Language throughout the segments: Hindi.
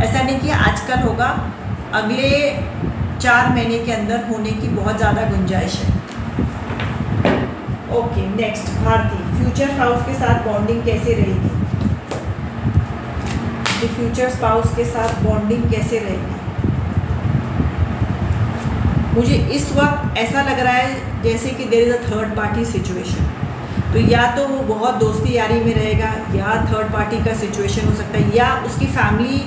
ऐसा नहीं कि आजकल होगा, अगले चार महीने के अंदर होने की बहुत ज़्यादा गुंजाइश है। Okay next Bharti future house के साथ बॉन्डिंग कैसे रहेगी? फ्यूचर स्पाउस के साथ बॉन्डिंग कैसे रहेगी? मुझे इस वक्त ऐसा लग रहा है जैसे कि there is a third party situation तो या तो वो बहुत दोस्ती यारी में रहेगा, या थर्ड पार्टी का सिचुएशन हो सकता है, या उसकी फैमिली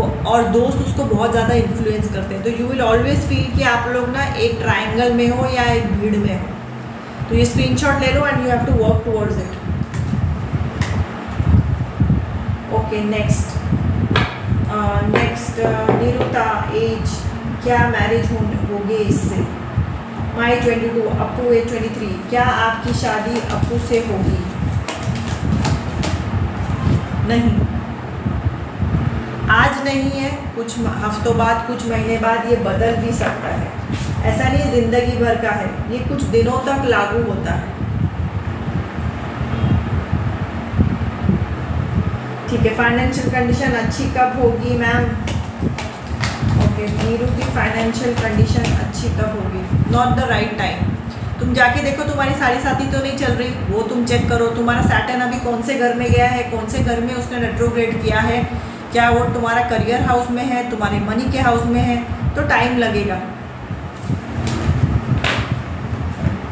और दोस्त उसको बहुत ज़्यादा इन्फ्लुएंस करते हैं। तो यू विल ऑलवेज फील कि आप लोग ना एक ट्राइंगल में हो या एक भीड़ में हो। तो ये स्क्रीनशॉट ले लो and you have to work towards it okay next next Niruta age क्या मैरिज होगी इससे? My twenty two Apu age twenty three क्या आपकी शादी अपू से होगी? नहीं। आज नहीं है, कुछ हफ्तों बाद, कुछ महीने बाद ये बदल भी सकता है। ऐसा नहीं ज़िंदगी भर का है, ये कुछ दिनों तक लागू होता है। ठीक है फाइनेंशियल कंडीशन अच्छी कब होगी मैम ओके नीरू की फाइनेंशियल कंडीशन अच्छी कब होगी? नॉट द राइट टाइम तुम जाके देखो, तुम्हारी सारी साथी तो नहीं चल रही, वो तुम चेक करो, तुम्हारा सैटन अभी कौन से घर में गया है, कौन से घर में उसने रेट्रोग्रेड किया है क्या वो तुम्हारा करियर हाउस में है, तुम्हारे मनी के हाउस में है तो टाइम लगेगा।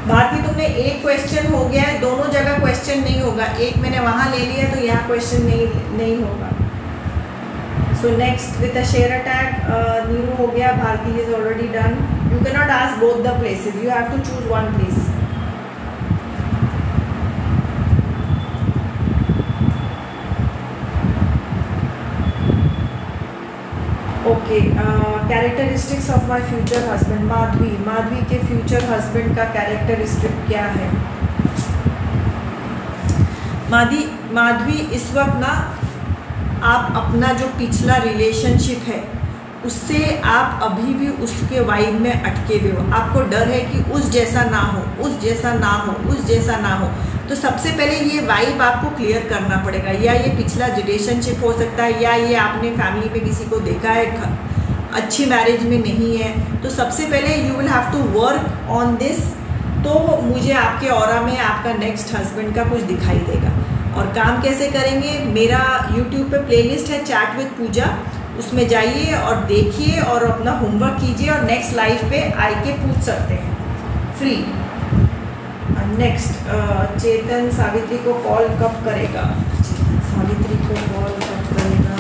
भारती, तुमने एक क्वेश्चन हो गया है, दोनों जगह क्वेश्चन नहीं होगा। एक मैंने वहाँ ले लिया तो यहाँ क्वेश्चन नहीं नहीं होगा। So next with a share attack new हो गया, Bharti is already done you can not ask both the places you have to choose one place okay characteristics of my future husband Madhavi Madhavi के फ्यूचर हस्बैंड का कैरेक्टरिस्टिक क्या है? माधवी माधवी इस वक्त ना आप अपना जो पिछला रिलेशनशिप है उससे आप अभी भी उसके वाइब में अटके हुए हो। आपको डर है कि उस जैसा ना हो, उस जैसा ना हो, उस जैसा ना हो। तो सबसे पहले ये वाइब आपको क्लियर करना पड़ेगा। या ये पिछला रिलेशनशिप हो सकता है, या ये आपने फैमिली में किसी को देखा है अच्छी मैरिज में नहीं है। तो सबसे पहले you will have to work on this तो मुझे आपके और में आपका नेक्स्ट हस्बैंड का कुछ दिखाई देगा। और काम कैसे करेंगे? मेरा यूट्यूब पे प्लेलिस्ट है चैट विद पूजा उसमें जाइए और देखिए और अपना होमवर्क कीजिए और नेक्स्ट लाइफ पे आई के पूछ सकते हैं। फ्री नेक्स्ट चेतन सावित्री को कॉल कब करेगा? सावित्री को कॉल कब करेगा?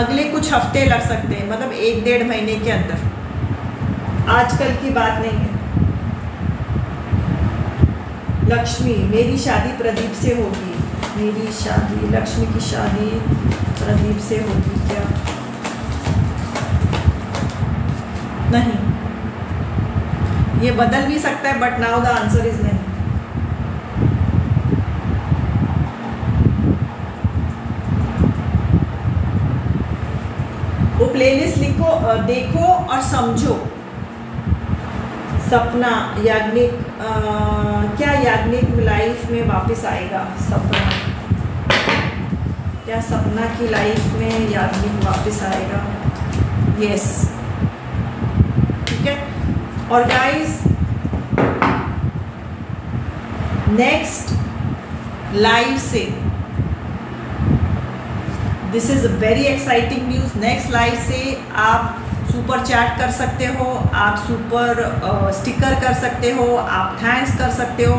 अगले कुछ हफ़्ते लग सकते हैं मतलब एक डेढ़ महीने के अंदर। आजकल की बात नहीं है। लक्ष्मी, मेरी शादी प्रदीप से होगी। मेरी शादी, लक्ष्मी की शादी प्रदीप से होगी क्या? नहीं। ये बदल भी सकता है but now the answer is नहीं। वो प्लेलिस्ट लिखो देखो और समझो। सपना, याग्निक क्या याग्निक लाइफ में वापस आएगा? सपना। क्या सपना की लाइफ में याग्निक वापस आएगा? यस ठीक है? और गाइस नेक्स्ट लाइव से. This is very exciting news next live से आप सुपर चैट कर सकते हो आप सुपर स्टिकर uh, कर सकते हो आप थैंक्स कर सकते हो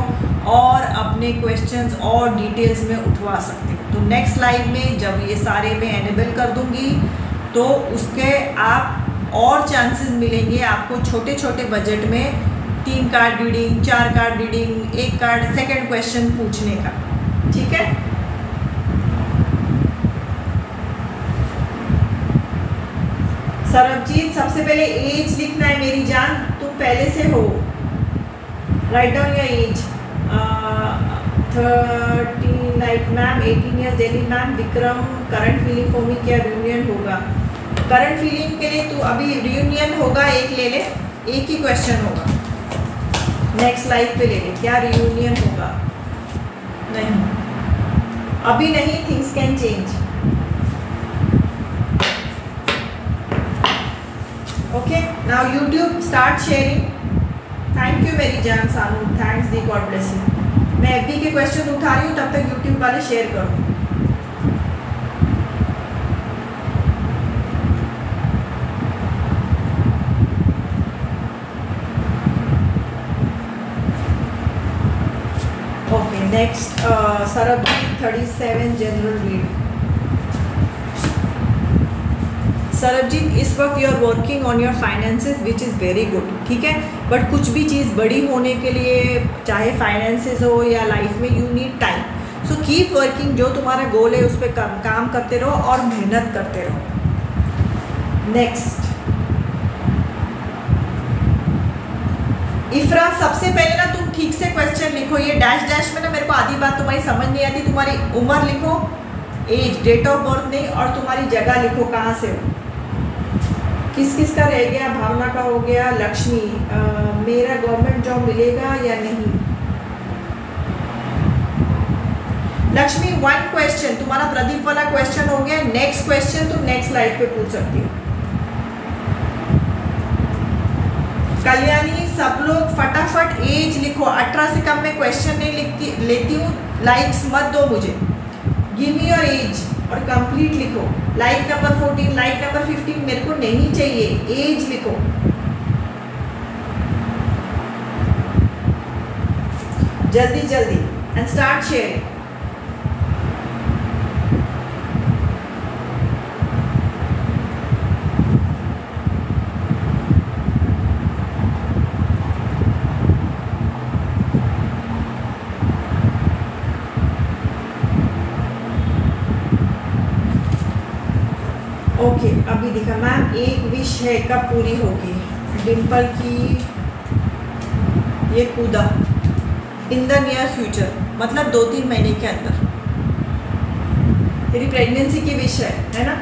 और अपने क्वेश्चंस और डिटेल्स में उठवा सकते हो। तो नेक्स्ट लाइव में जब ये सारे मैं एनेबल कर दूँगी तो उसके आप और चांसेस मिलेंगे आपको छोटे छोटे बजट में तीन कार्ड रीडिंग चार कार्ड रीडिंग एक कार्ड सेकंड क्वेश्चन पूछने का। ठीक है? सरबजीत, सबसे पहले एज लिखना है मेरी जान तुम पहले से हो। Write down your age health ma'am eighteen year jelly ma'am, Vikram current feeling for me क्या रियूनियन होगा? करंट फीलिंग के लिए तू अभी रियूनियन होगा, एक ले ले, एक ही क्वेश्चन होगा। नेक्स्ट लाइफ पे ले ले, क्या रियूनियन होगा? नहीं। अभी नहीं things can change okay now YouTube start sharing thank you मेरी जान सानू थैंक्स दी गॉड ब्लेसिंग मैं एफ़ के क्वेश्चन उठा रही हूँ, तब तक यूट्यूब वाले शेयर करो। Next Sarab thirty seven general read Sarabjit इस वक्त you are working on your finances which is very good ठीक है? बट कुछ भी चीज़ बड़ी होने के लिए चाहे फाइनेंसेस हो या लाइफ में you need time so keep working जो तुम्हारा गोल है उस पर काम, काम करते रहो और मेहनत करते रहो. नेक्स्ट इफ्रा सबसे पहले ना तुम ठीक से क्वेश्चन लिखो. ये डैश डैश में ना मेरे को आधी बात तुम्हारी समझ नहीं आती. तुम्हारी उम्र लिखो एज डेट ऑफ़ बर्थ नहीं और तुम्हारी जगह लिखो कहाँ से हो. किस किस का रह गया? भावना का हो गया लक्ष्मी आ, मेरा गवर्नमेंट जॉब मिलेगा या नहीं? लक्ष्मी वन क्वेश्चन तुम्हारा प्रदीप वाला क्वेश्चन हो गया. नेक्स्ट क्वेश्चन तुम नेक्स्ट लाइफ पे पूछ सकती हो. कल्याणी सब लोग फटाफट एज लिखो. अठारह से कम में क्वेश्चन नहीं लिखती लेती हूँ. लाइक्स मत दो मुझे. गिव मी योर एज और कंप्लीट लिखो। Like number fourteen like number fifteen मेरे को नहीं चाहिए। एज लिखो। जल्दी जल्दी। एंड स्टार्ट शेयरिंग ओके अभी दिखा, मैम, एक विश है, कब पूरी होगी? डिम्पल की ये कूदा। इन द नियर फ्यूचर मतलब दो तीन महीने के अंदर। तेरी प्रेगनेंसी की विश है है ना?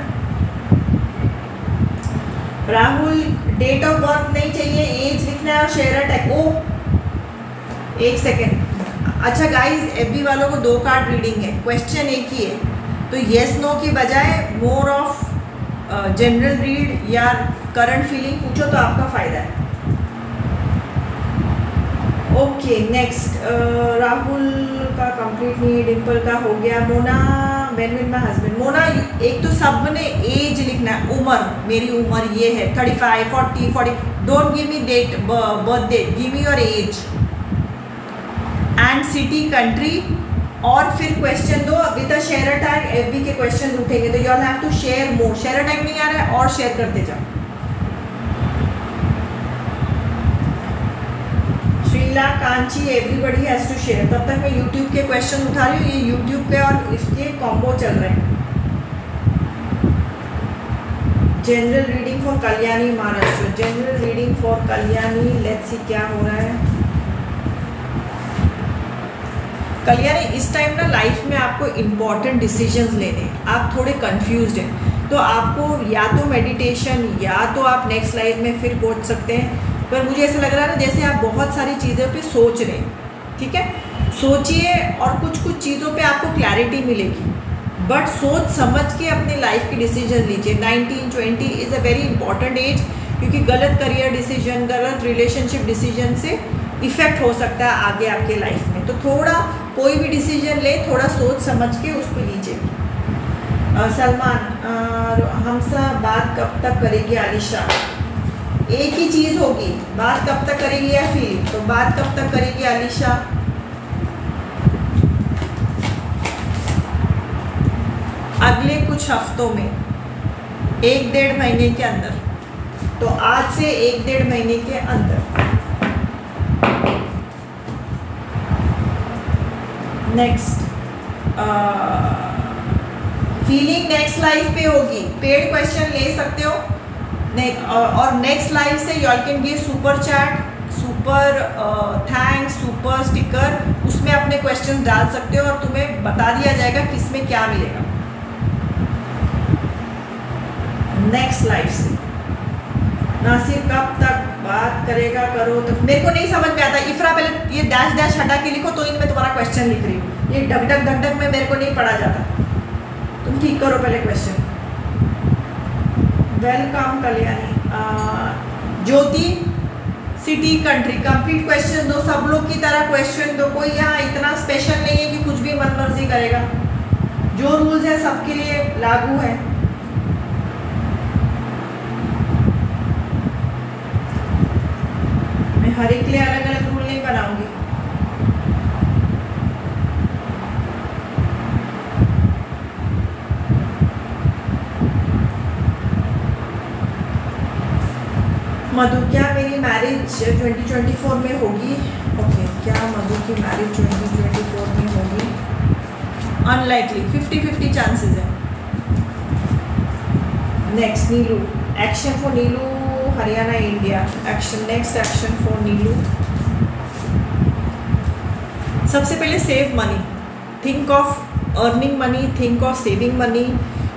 राहुल डेट ऑफ़ बर्थ नहीं चाहिए एज लिखना है और शेयर अटैक ओ, एक सेकेंड अच्छा गाइस एफ़ वालों को दो कार्ड रीडिंग है। क्वेश्चन एक ही है। तो येस नो की बजाय मोर ऑफ़ जनरल रीड या करंट फीलिंग पूछो तो आपका फ़ायदा है। ओके नेक्स्ट राहुल का कंप्लीट नहीं डिम्पल का हो गया। Mona man win my husband Mona, एक तो सबने एज लिखना है, उम्र। मेरी उम्र ये है thirty five forty forty don't give me date birth date give me your age and city country और फिर क्वेश्चन दो with a share tag F के क्वेश्चन उठेंगे तो you have to share more share tag नहीं आ रहा है, और शेयर करते जाओ। Shrila Kanchi everybody has to share तब तक मैं यूट्यूब के क्वेश्चन उठा रही हूँ, ये यूट्यूब के और इसके कॉम्बो चल रहे हैं। General reading for Kalyani Maharashtra general reading for Kalyani let's see क्या हो रहा है। कल्याणी इस टाइम ना लाइफ में आपको इंपॉर्टेंट डिसीजंस लेने आप थोड़े कंफ्यूज हैं। तो आपको या तो मेडिटेशन या तो आप नेक्स्ट लाइफ में फिर पहुँच सकते हैं। पर मुझे ऐसा लग रहा है ना, जैसे आप बहुत सारी चीज़ों पे सोच रहे हैं, ठीक है? सोचिए और कुछ कुछ चीज़ों पे आपको क्लैरिटी मिलेगी। बट सोच समझ के अपनी लाइफ की डिसीज़न लीजिए। 19 20 is a very important age क्योंकि गलत करियर डिसीज़न गलत रिलेशनशिप डिसीज़न से इफ़ेक्ट हो सकता है आगे आपके लाइफ में। तो थोड़ा कोई भी डिसीज़न ले, थोड़ा सोच समझ के उस पर लीजिए सलमान हमसा बात कब तक करेगी आलिशा? एक ही चीज़ होगी, बात कब तक करेगी या फिर? तो बात कब तक करेगी आलिशा? अगले कुछ हफ्तों में, एक डेढ़ महीने के अंदर। तो आज से एक डेढ़ महीने के अंदर। नेक्स्ट फीलिंग नेक्स्ट लाइफ पे होगी। पेड क्वेश्चन ले सकते हो। और नेक्स्ट लाइफ से you can give super chat super thanks super sticker उसमें अपने क्वेश्चन डाल सकते हो और तुम्हें बता दिया जाएगा किसमें क्या मिलेगा। नेक्स्ट लाइफ से। नासिर, कब तक बात करेगा, करो। तो मेरे को नहीं समझ में आता। इफ्रा, पहले ये डैश डैश हटा के लिखो तो इनमें तुम्हारा क्वेश्चन लिख रही हूँ। ये ढक ढक ढक ढक में मेरे को नहीं पढ़ा जाता। तुम ठीक करो पहले question welcome Kalyani Jyoti city country complete question दो, सब लोग की तरह क्वेश्चन दो। कोई यहाँ इतना स्पेशल नहीं है कि कुछ भी मन मर्ज़ी करेगा। जो रूल्स है सबके लिए लागू है। हर एक लिए अलग अलग रूल नहीं बनाऊँगी। मधु क्या मेरी मैरिज 2024 में होगी? ओके okay, क्या मधु की मैरिज 2024 में होगी? अनलाइकली 50 50 चांसेस है। Next Neelu. Action for Neelu. Haryana India action next action for Neelu सबसे पहले save money think of earning money think of saving money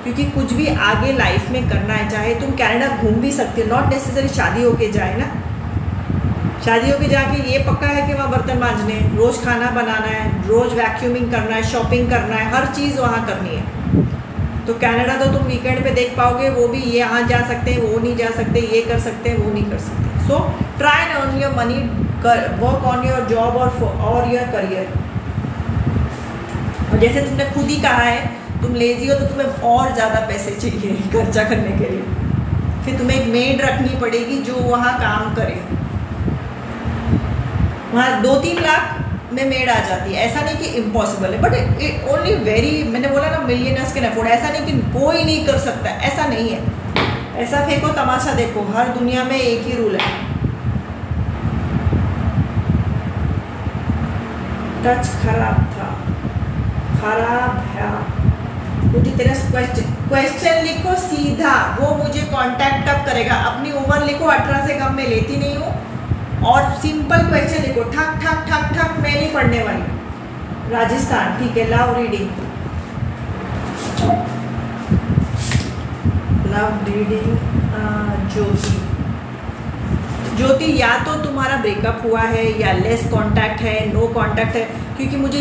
क्योंकि कुछ भी आगे लाइफ में करना है चाहे तुम कनाडा घूम भी सकते हो नॉट नेसेसरी शादी होके जाए ना शादी होके जाके ये पक्का है कि वहाँ बर्तन मांजने रोज़ खाना बनाना है रोज़ वैक्यूमिंग करना है शॉपिंग करना है हर चीज़ वहाँ करनी है तो कनाडा तो तुम वीकेंड पे देख पाओगे, वो भी ये यहाँ जा सकते हैं, वो नहीं जा सकते, ये कर सकते हैं, वो नहीं कर सकते। So try and earn your money work on your job और और योर करियर और जैसे तुमने खुद ही कहा है, तुम लेजी हो तो तुम्हें और ज़्यादा पैसे चाहिए खर्चा करने के लिए। फिर तुम्हें एक मेड रखनी पड़ेगी जो वहाँ काम करे। वहाँ दो तीन लाख में मेड आ जाती है। ऐसा नहीं कि इम्पॉसिबल है बट इट ओनली वेरी मैंने बोला ना मिलियनर्स कैन अफोर्ड ऐसा नहीं कि कोई नहीं कर सकता, ऐसा नहीं है। ऐसा फेंको, तमाशा देखो, हर दुनिया में एक ही रूल है। टच खराब था। खराब है। क्वेश्चन क्वेश्चन लिखो सीधा, वो मुझे कांटेक्ट कब करेगा। अपनी उम्र लिखो, अठारह से कम मैं लेती नहीं हूँ। और सिंपल क्वेश्चन लिखो ठक ठक ठक ठक, मैं नहीं पढ़ने वाली। राजस्थान, ठीक है love reading love reading Jyoti. Jyoti, या तो तुम्हारा ब्रेकअप हुआ है, या लेस कांटेक्ट है नो कांटेक्ट है, क्योंकि मुझे